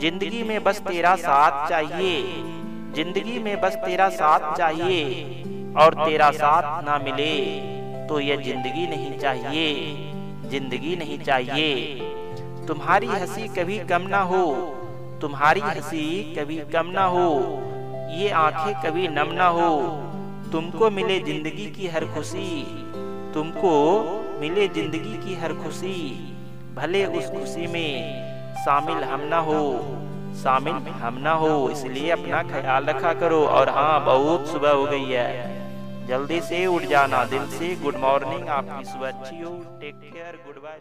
ज़िंदगी में बस तेरा साथ चाहिए। ज़िंदगी में बस तेरा साथ चाहिए। और तेरा साथ ना मिले तो यह ज़िंदगी नहीं चाहिए। ज़िंदगी नहीं चाहिए। तुम्हारी हँसी कभी कम ना हो। तुम्हारी हँसी कभी कम ना हो। ये आँखें कभी नम ना हो। तुमको मिले ज़िंदगी की हर खुशी। तुमको मिले ज़िंदगी की हर खुशी। भले उस खुशी में शामिल हम ना हो, शामिल हम ना हो, इसलिए अपना ख्याल रखा करो। और हाँ बहुत सुबह हो गई है। जल्दी से उठ जाना, दिल से गुड मॉर्निंग आपकी सुबह अच्छी हो। Take care good bye